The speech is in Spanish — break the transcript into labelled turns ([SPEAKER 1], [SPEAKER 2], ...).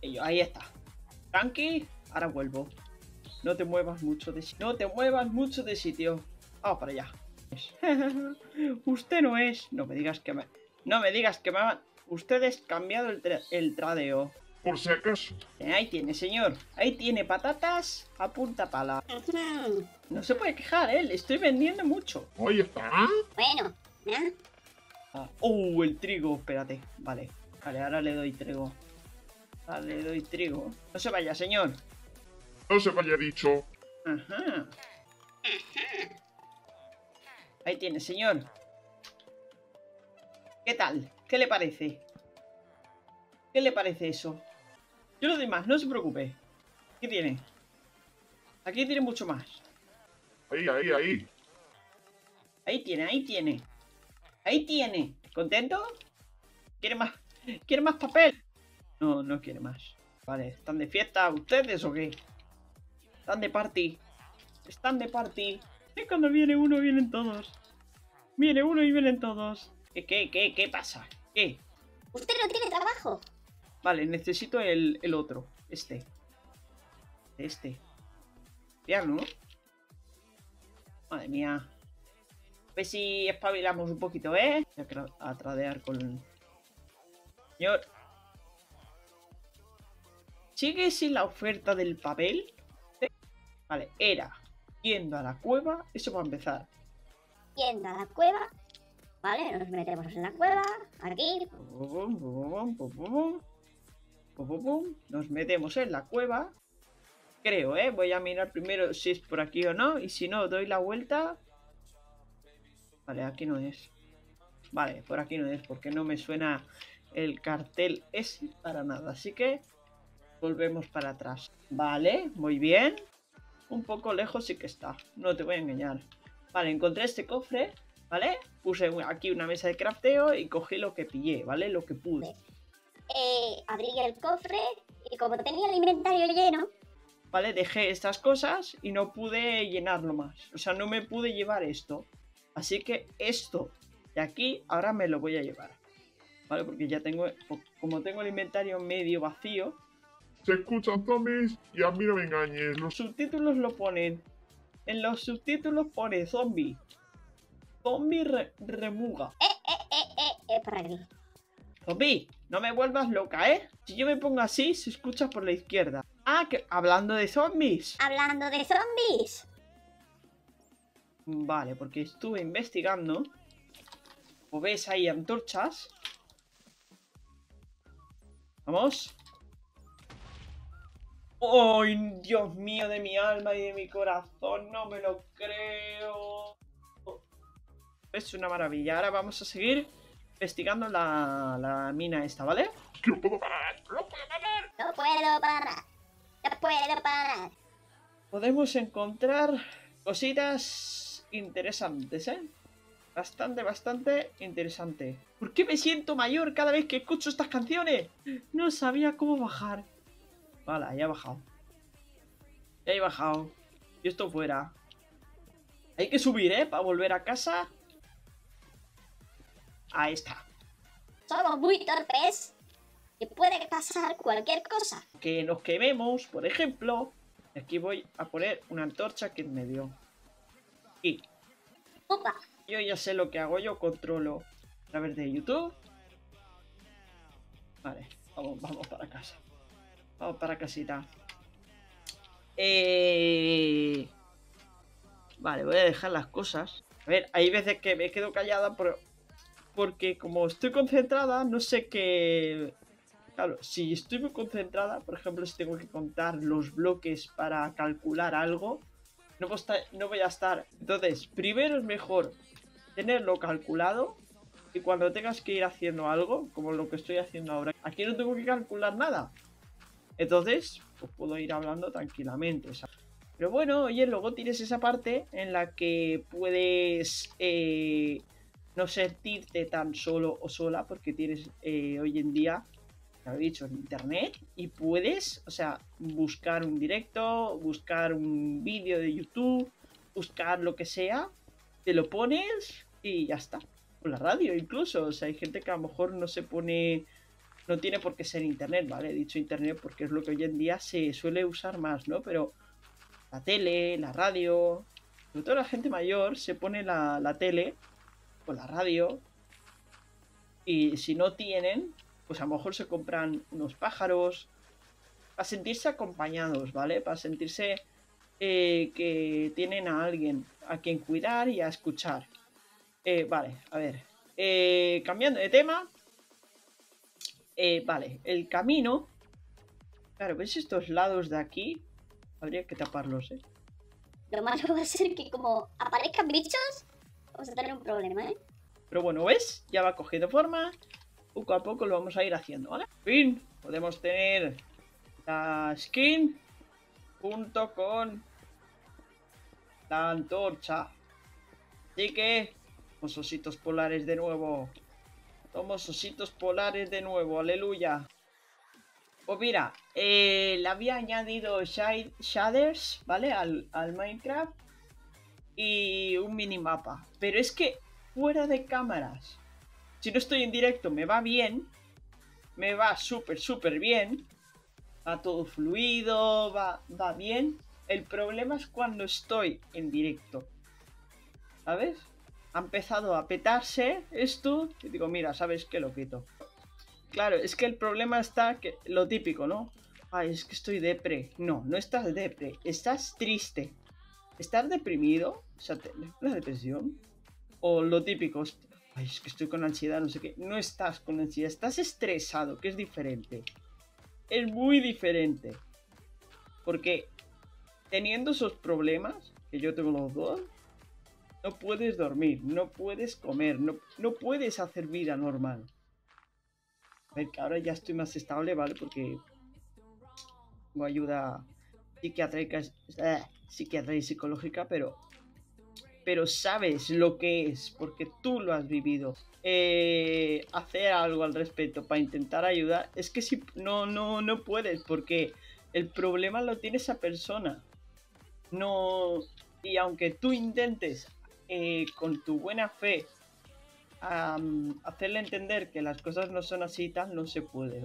[SPEAKER 1] Y yo, ahí está. Tranqui, ahora vuelvo. No te muevas mucho de sitio. No te muevas mucho de sitio. Vamos para allá. Usted no es. No me digas que me. No me digas que me ha... Usted es cambiado el, tra- el tradeo.
[SPEAKER 2] Por si acaso.
[SPEAKER 1] Eh, Ahí tiene, señor. Ahí tiene patatas a punta pala. No se puede quejar, ¿eh? Le estoy vendiendo mucho.
[SPEAKER 2] Ahí está.
[SPEAKER 3] Bueno, ¿no?
[SPEAKER 1] Ah, ¡Oh, el trigo! Espérate. Vale. Vale, ahora le doy trigo. Ahora le doy trigo. No se vaya, señor.
[SPEAKER 2] No se vaya dicho.
[SPEAKER 1] Ajá. Ahí tiene, señor. ¿Qué tal? ¿Qué le parece? ¿Qué le parece eso? Yo lo doy más, no se preocupe. ¿Qué tiene? Aquí tiene mucho más.
[SPEAKER 2] Ahí, ahí, ahí.
[SPEAKER 1] Ahí tiene, ahí tiene. Ahí tiene. ¿Contento? ¿Quiere más? ¿Quiere más papel? No, no quiere más. Vale, ¿están de fiesta ustedes o qué? ¿Están de party? ¿Están de party? Es cuando viene uno, vienen todos. Viene uno y vienen todos. ¿Qué, qué, qué, qué pasa? ¿Qué?
[SPEAKER 3] Usted no tiene trabajo.
[SPEAKER 1] Vale, necesito el, el otro. Este. Este. Ya, ¿no? Madre mía. A ver si espabilamos un poquito, ¿eh? Voy a, a tradear con... Señor. ¿Sigue sin la oferta del papel? Sí. Vale, era yendo a la cueva. Eso va a empezar.
[SPEAKER 3] Yendo a la cueva. Vale, nos metemos en la cueva. Aquí.
[SPEAKER 1] Pum, pum, pum, pum, pum, pum, pum, pum. Nos metemos en la cueva. Creo, ¿eh? Voy a mirar primero si es por aquí o no. Y si no, doy la vuelta. Vale, aquí no es. Vale, por aquí no es porque no me suena el cartel ese para nada. Así que volvemos para atrás. Vale, muy bien. Un poco lejos sí que está. No te voy a engañar. Vale, encontré este cofre. ¿Vale? Puse aquí una mesa de crafteo y cogí lo que pillé, ¿vale? Lo que pude.
[SPEAKER 3] Eh, abrí el cofre. Y como tenía el inventario lleno.
[SPEAKER 1] ¿Vale? Dejé estas cosas y no pude llenarlo más. O sea, no me pude llevar esto. Así que esto de aquí ahora me lo voy a llevar. ¿Vale? Porque ya tengo, como tengo el inventario medio vacío,
[SPEAKER 2] Se escuchan zombies y a mí no me engañes.
[SPEAKER 1] los
[SPEAKER 2] Los
[SPEAKER 1] subtítulos lo ponen. En los subtítulos pone zombie. Zombie re- remuga.
[SPEAKER 3] Eh, eh, eh, eh, por aquí.
[SPEAKER 1] Zombie, no me vuelvas loca, ¿eh? Si yo me pongo así, se escucha por la izquierda. Ah, que hablando de zombies.
[SPEAKER 3] Hablando de zombies.
[SPEAKER 1] Vale, porque estuve investigando. O ves ahí antorchas. Vamos. ¡Ay, Dios mío de mi alma y de mi corazón! No me lo creo. Es una maravilla. Ahora vamos a seguir investigando la, la mina esta, ¿vale?
[SPEAKER 2] no puedo parar. No puedo parar.
[SPEAKER 3] No puedo parar. No puedo parar.
[SPEAKER 1] Podemos encontrar cositas interesantes, ¿eh? Bastante, bastante interesante. ¿Por qué me siento mayor cada vez que escucho estas canciones? No sabía cómo bajar. Vale, ya he bajado. Ya he bajado. Y esto fuera. Hay que subir, ¿eh? Para volver a casa. Ahí está.
[SPEAKER 3] Somos muy torpes. Y puede pasar cualquier cosa.
[SPEAKER 1] Que nos quememos, por ejemplo. Aquí voy a poner una antorcha que en medio. Y
[SPEAKER 3] Upa.
[SPEAKER 1] Yo ya sé lo que hago, yo controlo a través de YouTube. Vale, vamos, vamos para casa. Vamos para casita. Eh... Vale, voy a dejar las cosas. A ver, hay veces que me quedo callada por- porque como estoy concentrada, no sé qué... Claro, si estoy muy concentrada, por ejemplo, si tengo que contar los bloques para calcular algo, no, puedo estar- no voy a estar. Entonces, primero es mejor tenerlo calculado y cuando tengas que ir haciendo algo, como lo que estoy haciendo ahora, aquí no tengo que calcular nada. Entonces, pues puedo ir hablando tranquilamente. Pero bueno, oye, luego tienes esa parte en la que puedes eh, no sentirte tan solo o sola porque tienes eh, hoy en día, ya lo he dicho, en internet y puedes, o sea, buscar un directo, buscar un vídeo de YouTube, buscar lo que sea, te lo pones y ya está. O la radio incluso, o sea, hay gente que a lo mejor no se pone No tiene por qué ser internet, ¿vale? He dicho internet porque es lo que hoy en día se suele usar más, ¿no? Pero la tele, la radio, sobre todo la gente mayor se pone la, la tele o la radio y si no tienen, pues a lo mejor se compran unos pájaros para sentirse acompañados, ¿vale? Para sentirse eh, que tienen a alguien a quien cuidar y a escuchar. Eh, vale, a ver. Eh, cambiando de tema. Eh, vale, el camino. Claro, ¿ves estos lados de aquí? Habría que taparlos, ¿eh?
[SPEAKER 3] Lo malo va a ser que como aparezcan bichos, vamos a tener un problema, ¿eh?
[SPEAKER 1] Pero bueno, ¿ves? Ya va cogiendo forma. Poco a poco lo vamos a ir haciendo, ¿vale? Fin, podemos tener la skin junto con la antorcha. Así que, somos ositos polares de nuevo. Somos ositos polares de nuevo, aleluya. Pues mira, eh, le había añadido shade- shaders, ¿vale? Al, al Minecraft. Y un minimapa. Pero es que fuera de cámaras. Si no estoy en directo me va bien. Me va súper, súper bien. Va todo fluido, va, va bien. El problema es cuando estoy en directo. ¿Sabes? Ha empezado a petarse esto. Y digo, mira, ¿sabes qué? Lo quito. Claro, es que el problema está que lo típico, ¿no? Ay, es que estoy depre. No, no estás depre. Estás triste. ¿Estás deprimido? O sea, la depresión. O lo típico, ay, es que estoy con ansiedad, no sé qué. No estás con ansiedad, estás estresado, que es diferente. Es muy diferente. Porque teniendo esos problemas, que yo tengo los dos, no puedes dormir, no puedes comer, no, no puedes hacer vida normal. A ver, que ahora ya estoy más estable, ¿vale? Porque tengo ayuda psiquiátrica, eh, psiquiatra y psicológica, pero pero sabes lo que es, porque tú lo has vivido. Eh, hacer algo al respecto para intentar ayudar, es que si no, no, no puedes, porque el problema lo tiene esa persona. No, y aunque tú intentes eh, con tu buena fe hacerle entender que las cosas no son así y tal, no se puede.